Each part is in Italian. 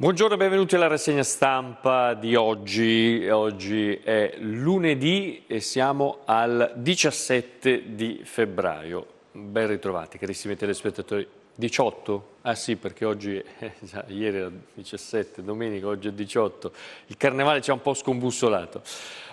Buongiorno e benvenuti alla rassegna stampa di oggi. Oggi è lunedì e siamo al 17 di febbraio. Ben ritrovati carissimi telespettatori. 18? Ah sì, perché oggi, eh, ieri era 17, domenica, oggi è 18. Il carnevale ci ha un po' scombussolato.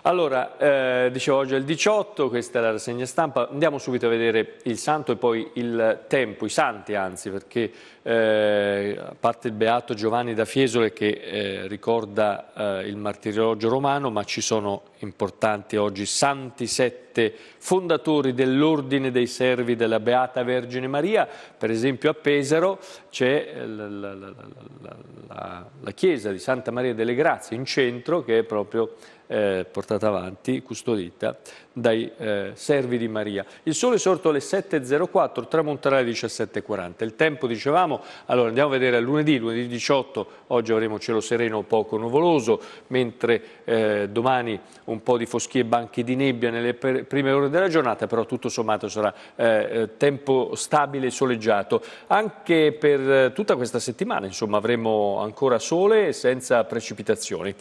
Allora, eh, dicevo oggi è il 18, questa è la rassegna stampa. Andiamo subito a vedere il santo e poi il tempo, i santi anzi, perché eh, a parte il beato Giovanni da Fiesole che eh, ricorda eh, il martirologio romano, ma ci sono importanti oggi santi sette fondatori dell'ordine dei servi della Beata Vergine Maria, per esempio a Pesaro c'è eh, la, la, la, la, chiesa di Santa Maria delle Grazie in centro che è proprio eh, portata avanti, custodita dai eh, servi di Maria. Il sole è sorto alle 7.04, tramonterà alle 17.40. Il tempo, dicevamo, allora andiamo a vedere lunedì, lunedì 18, oggi avremo cielo sereno poco nuvoloso, mentre eh, domani un po' di foschie e banchi di nebbia nelle prime ore della giornata, però tutto sommato sarà eh, eh, tempo stabile e soleggiato. Anche per eh, tutta questa settimana, insomma, avremo ancora sole senza precipitazioni.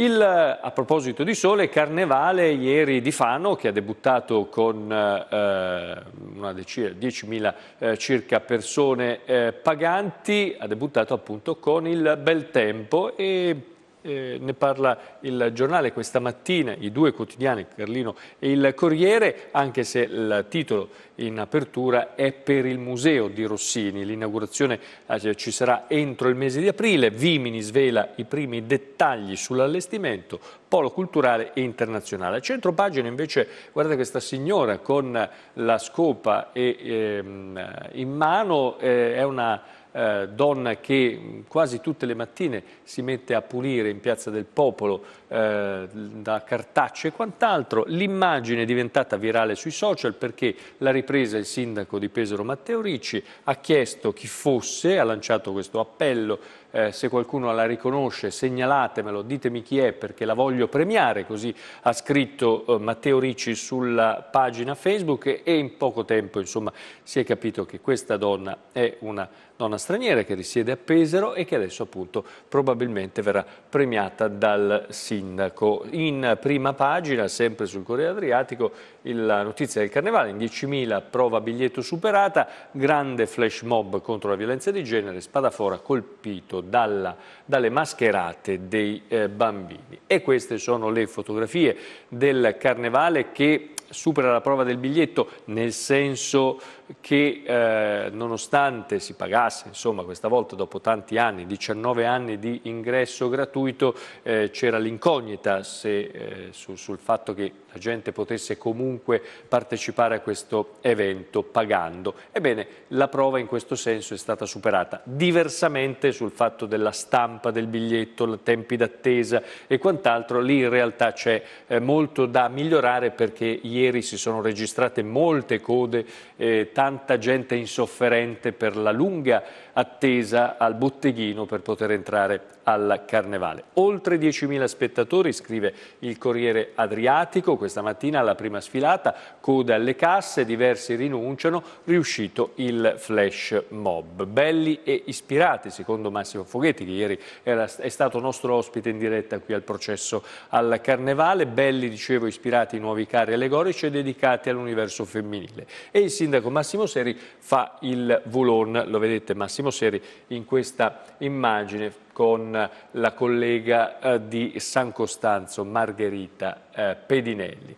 Il, a proposito di sole, Carnevale ieri di Fano che ha debuttato con eh, una decina, 10.000 eh, circa persone eh, paganti, ha debuttato appunto con il bel tempo e eh, ne parla il giornale questa mattina, i due quotidiani, Carlino e il Corriere, anche se il titolo in apertura è per il museo di Rossini. L'inaugurazione eh, ci sarà entro il mese di aprile, Vimini svela i primi dettagli sull'allestimento, polo culturale e internazionale. A centro pagina invece guarda questa signora con la scopa e, ehm, in mano, eh, è una eh, donna che quasi tutte le mattine si mette a pulire in Piazza del Popolo eh, da cartacce e quant'altro. L'immagine è diventata virale sui social perché l'ha ripresa il sindaco di Pesaro Matteo Ricci, ha chiesto chi fosse, ha lanciato questo appello eh, se qualcuno la riconosce segnalatemelo, ditemi chi è perché la voglio premiare, così ha scritto eh, Matteo Ricci sulla pagina Facebook e in poco tempo insomma, si è capito che questa donna è una donna straniera che risiede a Pesaro e che adesso appunto probabilmente verrà premiata dal sindaco. In prima pagina, sempre sul Corriere Adriatico, la notizia del Carnevale, in 10.000 prova biglietto superata, grande flash mob contro la violenza di genere, Spadafora colpito dalla, dalle mascherate dei eh, bambini. E queste sono le fotografie del Carnevale che supera la prova del biglietto nel senso che eh, nonostante si pagasse, insomma questa volta dopo tanti anni, 19 anni di ingresso gratuito, eh, c'era l'incognita eh, su, sul fatto che la gente potesse comunque partecipare a questo evento pagando. Ebbene, la prova in questo senso è stata superata. Diversamente sul fatto della stampa del biglietto, tempi d'attesa e quant'altro, lì in realtà c'è eh, molto da migliorare perché ieri si sono registrate molte code, eh, tanta gente insofferente per la lunga attesa al botteghino per poter entrare al Carnevale. Oltre 10.000 spettatori, scrive il Corriere Adriatico, questa mattina alla prima sfilata, coda alle casse, diversi rinunciano, riuscito il flash mob. Belli e ispirati, secondo Massimo Foghetti, che ieri era, è stato nostro ospite in diretta qui al processo al Carnevale, belli, dicevo, ispirati ai nuovi carri allegorici e dedicati all'universo femminile. E il sindaco Massimo Seri fa il volon, lo vedete Massimo Seri in questa immagine con la collega eh, di San Costanzo, Margherita eh, Pedinelli.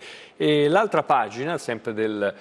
L'altra pagina, sempre del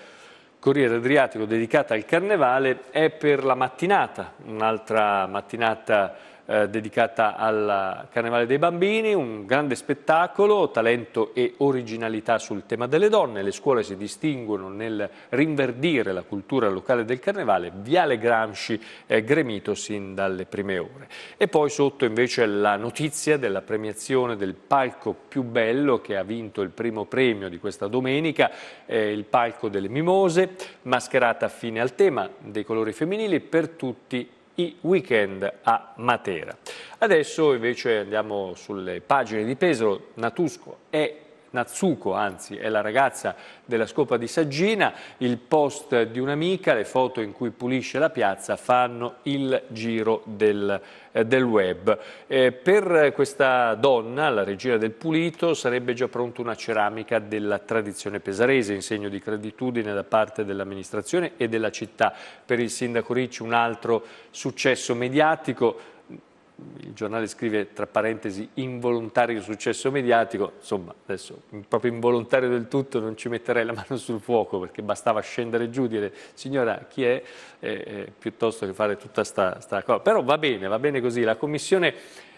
Corriere Adriatico, dedicata al Carnevale, è per la mattinata, un'altra mattinata eh, dedicata al Carnevale dei Bambini, un grande spettacolo, talento e originalità sul tema delle donne. Le scuole si distinguono nel rinverdire la cultura locale del Carnevale, Viale Gramsci è gremito sin dalle prime ore. E poi sotto invece la notizia della premiazione del palco più bello che ha vinto il primo premio di questa domenica, eh, il palco delle mimose, mascherata affine al tema dei colori femminili per tutti i weekend a Matera. Adesso invece andiamo sulle pagine di Pesaro. Natusco è Natsuko, anzi è la ragazza della scopa di Saggina, il post di un'amica, le foto in cui pulisce la piazza fanno il giro del, eh, del web. Eh, per questa donna, la regina del pulito, sarebbe già pronta una ceramica della tradizione pesarese in segno di gratitudine da parte dell'amministrazione e della città. Per il sindaco Ricci un altro successo mediatico, il giornale scrive tra parentesi involontario successo mediatico, insomma adesso proprio involontario del tutto non ci metterei la mano sul fuoco perché bastava scendere giù e dire signora chi è? Eh, eh, piuttosto che fare tutta questa cosa, però va bene, va bene così, la commissione,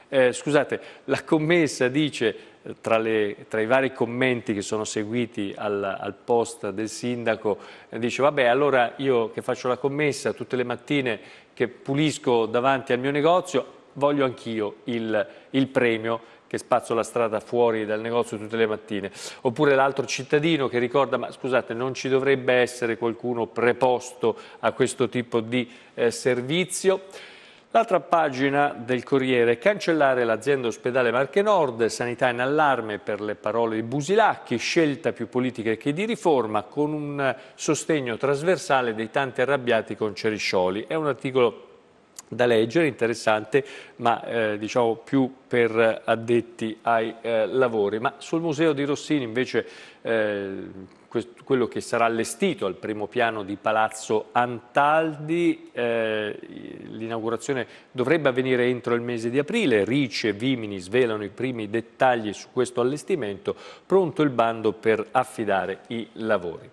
eh, scusate, la commessa dice tra, le, tra, i vari commenti che sono seguiti al, al post del sindaco, dice vabbè allora io che faccio la commessa tutte le mattine che pulisco davanti al mio negozio voglio anch'io il, il premio che spazzo la strada fuori dal negozio tutte le mattine. Oppure l'altro cittadino che ricorda, ma scusate, non ci dovrebbe essere qualcuno preposto a questo tipo di eh, servizio. L'altra pagina del Corriere, cancellare l'azienda ospedale Marche Nord, sanità in allarme per le parole di Busilacchi, scelta più politica che di riforma con un sostegno trasversale dei tanti arrabbiati con Ceriscioli. È un articolo da leggere, interessante, ma eh, diciamo più per addetti ai eh, lavori. Ma sul Museo di Rossini invece eh, quello che sarà allestito al primo piano di Palazzo Antaldi, eh, l'inaugurazione dovrebbe avvenire entro il mese di aprile, Ricci e Vimini svelano i primi dettagli su questo allestimento, pronto il bando per affidare i lavori.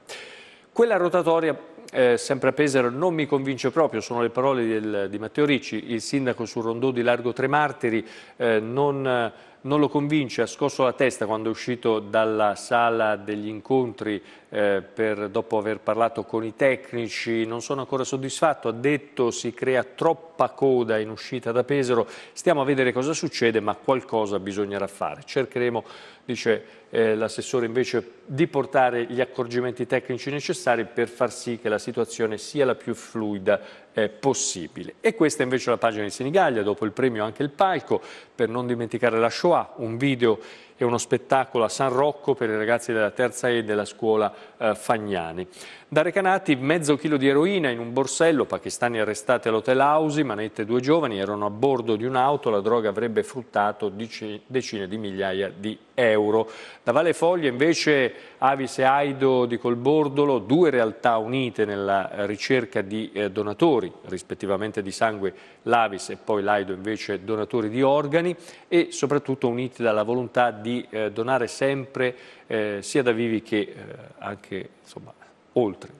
Quella rotatoria eh, sempre a Pesaro non mi convince proprio, sono le parole del, di Matteo Ricci, il sindaco sul rondò di Largo Tre Martiri eh, non, non, lo convince, ha scosso la testa quando è uscito dalla sala degli incontri eh, per, dopo aver parlato con i tecnici, non sono ancora soddisfatto, ha detto si crea troppa coda in uscita da Pesaro, stiamo a vedere cosa succede ma qualcosa bisognerà fare, cercheremo dice eh, l'assessore invece di portare gli accorgimenti tecnici necessari per far sì che la situazione sia la più fluida eh, possibile. E questa invece è la pagina di Senigallia, dopo il premio anche il palco, per non dimenticare la Shoah, un video e uno spettacolo a San Rocco per i ragazzi della terza E della scuola eh, Fagnani. Da Recanati mezzo chilo di eroina in un borsello, pakistani arrestati all'hotel Ausi, manette due giovani, erano a bordo di un'auto, la droga avrebbe fruttato decine di migliaia di euro. Da Valle Foglia invece Avis e Aido di Colbordolo, due realtà unite nella ricerca di eh, donatori, rispettivamente di sangue l'Avis e poi l'Aido invece donatori di organi e soprattutto uniti dalla volontà di eh, donare sempre eh, sia da vivi che eh, anche insomma, oltre,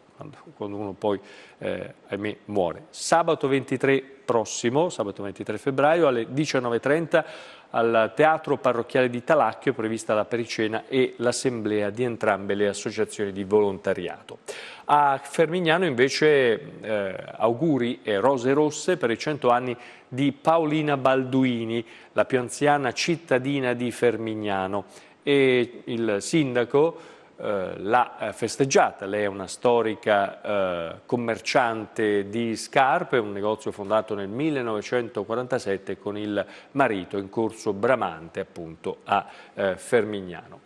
quando, uno poi eh, ahimè muore. Sabato 23 prossimo, sabato 23 febbraio alle 19.30 al Teatro Parrocchiale di Talacchio prevista la pericena e l'assemblea di entrambe le associazioni di volontariato. A Fermignano invece eh, auguri e rose rosse per i 100 anni di Paolina Balduini, la più anziana cittadina di Fermignano e il sindaco eh, l'ha eh, festeggiata. Lei è una storica eh, commerciante di scarpe, un negozio fondato nel 1947 con il marito in corso Bramante appunto a eh, Fermignano.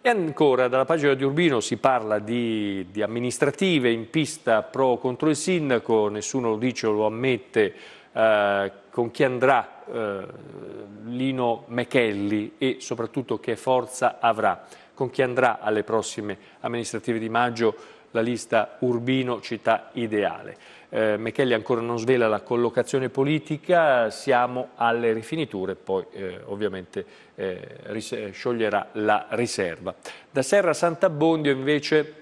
E ancora dalla pagina di Urbino si parla di, di, amministrative in pista pro contro il sindaco, nessuno lo dice o lo ammette eh, con chi andrà eh, Lino Mechelli e soprattutto che forza avrà con chi andrà alle prossime amministrative di maggio la lista Urbino Città Ideale. Eh, Mechelli ancora non svela la collocazione politica, siamo alle rifiniture, poi eh, ovviamente eh, scioglierà la riserva. Da Serra Sant'Abbondio invece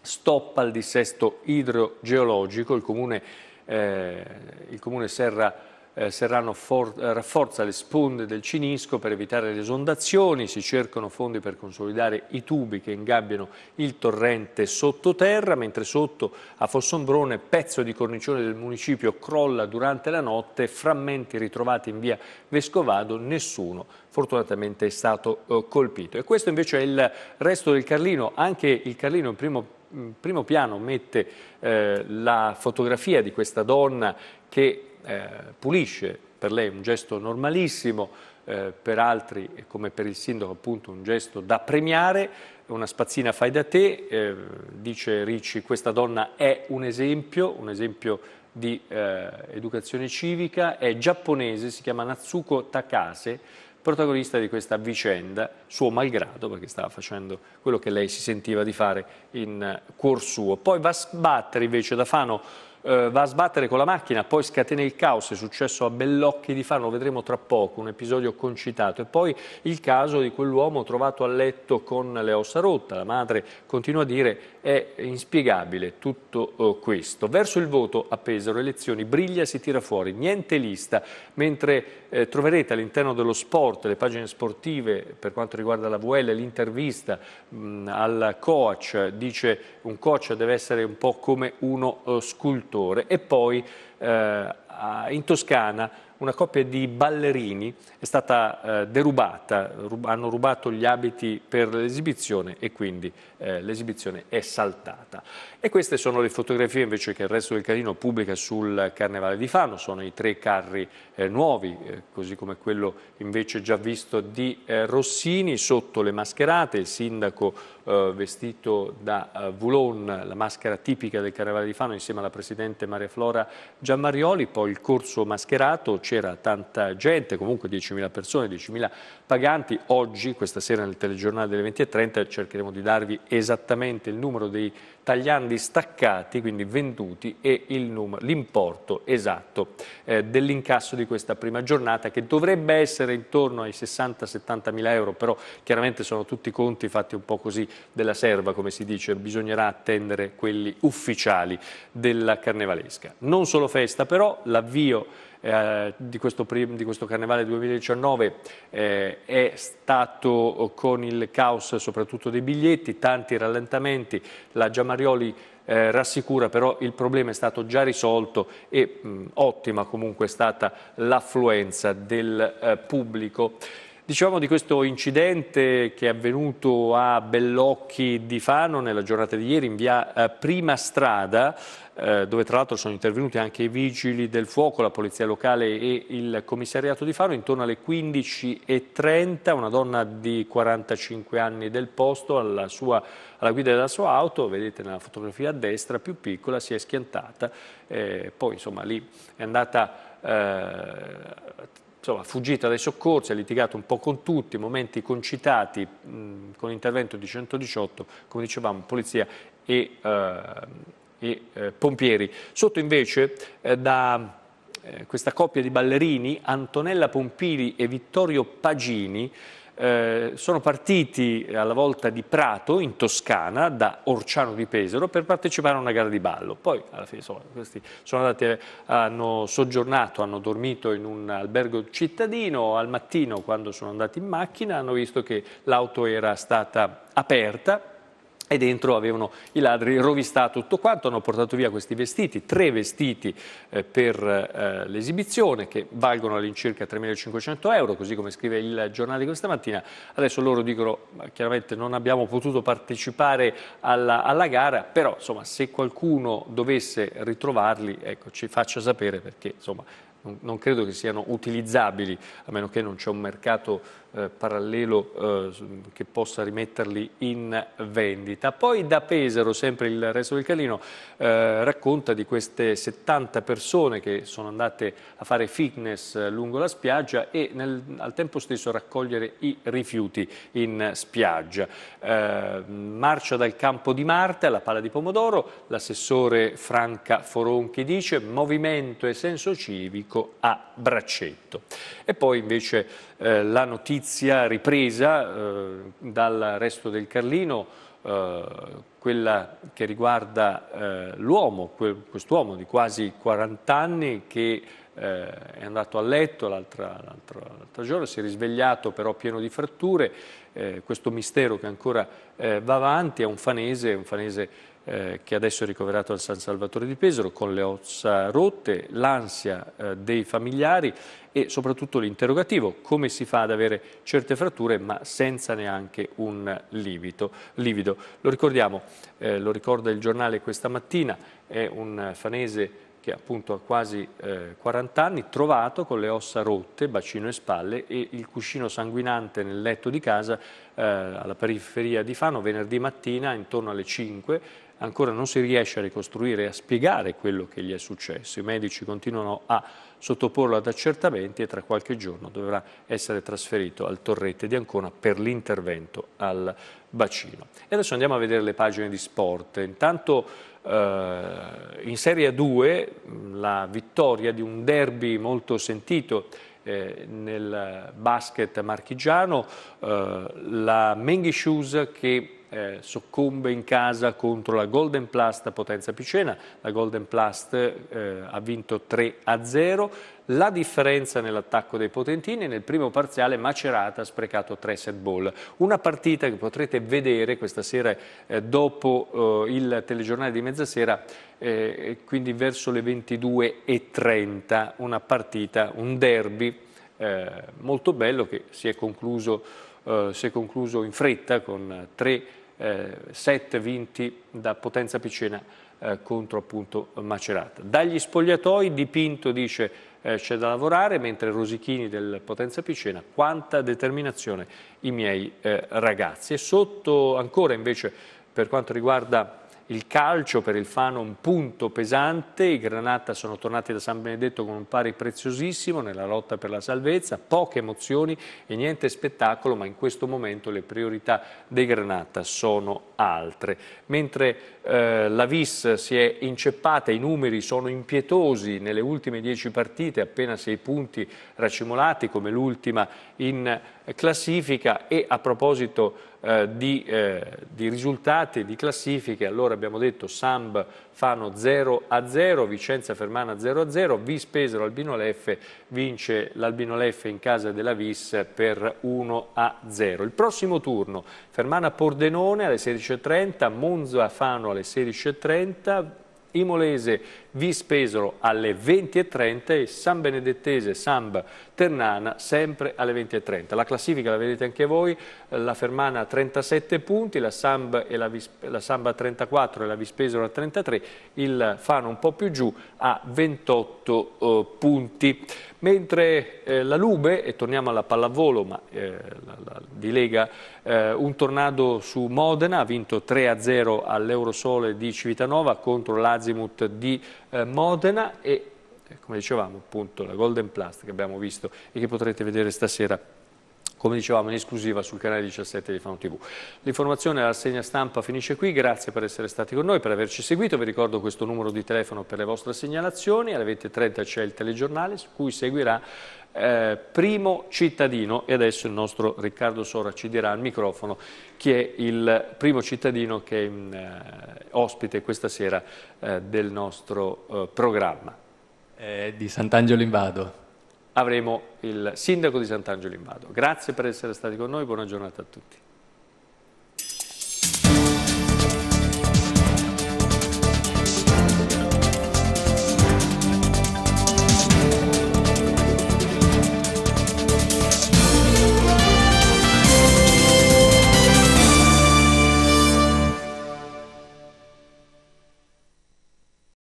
stoppa il dissesto idrogeologico, il comune, eh, il comune Serra eh, Serrano eh, rafforza le sponde del Cinisco per evitare le esondazioni, si cercano fondi per consolidare i tubi che ingabbiano il torrente sottoterra, mentre sotto a Fossombrone pezzo di cornicione del municipio crolla durante la notte, frammenti ritrovati in via Vescovado, nessuno fortunatamente è stato eh, colpito. E questo invece è il resto del Carlino, anche il Carlino in primo primo piano mette eh, la fotografia di questa donna che eh, pulisce per lei un gesto normalissimo, eh, per altri, come per il sindaco appunto, un gesto da premiare, una spazzina fai da te, eh, dice Ricci, questa donna è un esempio, un esempio di eh, educazione civica, è giapponese, si chiama Natsuko Takase, protagonista di questa vicenda, suo malgrado, perché stava facendo quello che lei si sentiva di fare in cuor suo. Poi va a sbattere invece da Fano eh, va a sbattere con la macchina, poi scatena il caos, è successo a Bellocchi di Fano, lo vedremo tra poco, un episodio concitato. E poi il caso di quell'uomo trovato a letto con le ossa rotte, la madre continua a dire è inspiegabile tutto uh, questo. Verso il voto a Pesaro, elezioni, Briglia si tira fuori, niente lista, mentre eh, troverete all'interno dello sport, le pagine sportive per quanto riguarda la VL, l'intervista al coach, dice un coach deve essere un po' come uno uh, scultore produttore e poi eh, in Toscana una coppia di ballerini è stata eh, derubata, rub hanno rubato gli abiti per l'esibizione e quindi eh, l'esibizione è saltata. E queste sono le fotografie invece che il resto del Carino pubblica sul Carnevale di Fano, sono i tre carri eh, nuovi, eh, così come quello invece già visto di eh, Rossini, sotto le mascherate, il sindaco eh, vestito da Voulon, la maschera tipica del Carnevale di Fano insieme alla Presidente Maria Flora Giammarioli, poi il corso mascherato, c'era tanta gente, comunque 10.000 persone, 10.000 paganti. Oggi, questa sera nel telegiornale delle 20.30, cercheremo di darvi esattamente il numero dei tagliandi staccati, quindi venduti, e l'importo esatto eh, dell'incasso di questa prima giornata, che dovrebbe essere intorno ai 60-70 mila euro, però chiaramente sono tutti conti fatti un po' così della serva, come si dice, bisognerà attendere quelli ufficiali della carnevalesca. Non solo festa, però, l'avvio eh, di, questo di, questo Carnevale 2019 eh, è stato con il caos soprattutto dei biglietti, tanti rallentamenti, la Giamarioli eh, rassicura però il problema è stato già risolto e mh, ottima comunque è stata l'affluenza del eh, pubblico. Dicevamo di questo incidente che è avvenuto a Bellocchi di Fano nella giornata di ieri in via eh, Prima Strada, eh, dove tra l'altro sono intervenuti anche i vigili del fuoco, la polizia locale e il commissariato di Fano, intorno alle 15.30 una donna di 45 anni del posto alla, sua, alla guida della sua auto, vedete nella fotografia a destra, più piccola, si è schiantata, eh, poi insomma lì è andata... Eh, insomma, fuggita dai soccorsi, ha litigato un po' con tutti, momenti concitati mh, con l'intervento di 118, come dicevamo, polizia e, eh, e eh, pompieri. Sotto invece eh, da eh, questa coppia di ballerini, Antonella Pompili e Vittorio Pagini, eh, sono partiti alla volta di Prato, in Toscana, da Orciano di Pesaro, per partecipare a una gara di ballo. Poi, alla fine, insomma, questi sono andati, hanno soggiornato, hanno dormito in un albergo cittadino, al mattino, quando sono andati in macchina, hanno visto che l'auto era stata aperta, e dentro avevano i ladri rovistato tutto quanto, hanno portato via questi vestiti, tre vestiti eh, per eh, l'esibizione che valgono all'incirca 3.500 euro, così come scrive il giornale di questa mattina. Adesso loro dicono chiaramente non abbiamo potuto partecipare alla, alla gara, però insomma, se qualcuno dovesse ritrovarli ecco, ci faccia sapere perché insomma, non, non credo che siano utilizzabili, a meno che non c'è un mercato eh, parallelo eh, che possa rimetterli in vendita. Poi da Pesaro, sempre il resto del Calino, eh, racconta di queste 70 persone che sono andate a fare fitness lungo la spiaggia e nel, al tempo stesso raccogliere i rifiuti in spiaggia. Eh, marcia dal campo di Marte alla pala di Pomodoro, l'assessore Franca Foronchi dice movimento e senso civico a braccetto. E poi invece eh, la notizia ripresa eh, dal resto del Carlino, eh, quella che riguarda eh, l'uomo, quest'uomo di quasi 40 anni che eh, è andato a letto l'altro giorno, si è risvegliato però pieno di fratture, eh, questo mistero che ancora va avanti, è un fanese, un fanese eh, che adesso è ricoverato al San Salvatore di Pesaro con le ossa rotte, l'ansia eh, dei familiari e soprattutto l'interrogativo, come si fa ad avere certe fratture ma senza neanche un livido. livido. Lo ricordiamo, eh, lo ricorda il giornale questa mattina, è un fanese che appunto ha quasi eh, 40 anni, trovato con le ossa rotte, bacino e spalle e il cuscino sanguinante nel letto di casa eh, alla periferia di Fano venerdì mattina intorno alle 5 ancora non si riesce a ricostruire e a spiegare quello che gli è successo. I medici continuano a sottoporlo ad accertamenti e tra qualche giorno dovrà essere trasferito al Torrette di Ancona per l'intervento al bacino. E adesso andiamo a vedere le pagine di sport. Intanto eh, in Serie 2 la vittoria di un derby molto sentito eh, nel basket marchigiano, eh, la Menghi Shoes che eh, soccombe in casa contro la Golden Plast Potenza Picena, la Golden Plast eh, ha vinto 3 a 0, la differenza nell'attacco dei Potentini nel primo parziale Macerata ha sprecato 3 set ball, una partita che potrete vedere questa sera eh, dopo eh, il telegiornale di mezzasera eh, quindi verso le 22.30, una partita, un derby eh, molto bello che si è concluso eh, si è concluso in fretta con tre eh, set vinti da Potenza Picena eh, contro appunto Macerata. Dagli spogliatoi Dipinto dice eh, c'è da lavorare, mentre Rosichini del Potenza Picena quanta determinazione i miei eh, ragazzi. E sotto ancora invece per quanto riguarda il calcio per il Fano un punto pesante, i Granata sono tornati da San Benedetto con un pari preziosissimo nella lotta per la salvezza, poche emozioni e niente spettacolo, ma in questo momento le priorità dei Granata sono altre. Mentre eh, la Vis si è inceppata, i numeri sono impietosi nelle ultime dieci partite, appena sei punti racimolati come l'ultima in classifica e a proposito eh, di, eh, di, risultati, di classifiche, allora abbiamo detto Samb Fano 0 a 0, Vicenza Fermana 0 a 0, Vis Pesaro Albino Leffe vince l'Albino Leffe in casa della Vis per 1 a 0. Il prossimo turno Fermana Pordenone alle 16.30, Monza Fano alle 16.30, Imolese Vispesaro alle 20.30 e San Benedettese Samb Ternana sempre alle 20.30. La classifica la vedete anche voi, la Fermana a 37 punti, la Samb, la, Samb a 34 e la Vispesaro a 33, il Fano un po' più giù a 28 uh, punti. Mentre eh, la Lube, e torniamo alla pallavolo, ma eh, la, la, di Lega, eh, un tornado su Modena, ha vinto 3-0 all'Eurosole di Civitanova contro l'Azimut di eh, Modena e come dicevamo appunto la Golden Plast che abbiamo visto e che potrete vedere stasera come dicevamo in esclusiva sul canale 17 di Fano TV. L'informazione alla segna stampa finisce qui, grazie per essere stati con noi, per averci seguito, vi ricordo questo numero di telefono per le vostre segnalazioni, alle 20.30 c'è il telegiornale su cui seguirà eh, Primo Cittadino. E adesso il nostro Riccardo Sora ci dirà al microfono chi è il primo cittadino che è in, eh, ospite questa sera eh, del nostro eh, programma. di Sant'Angelo Invado avremo il sindaco di Sant'Angelo in Vado. Grazie per essere stati con noi, buona giornata a tutti.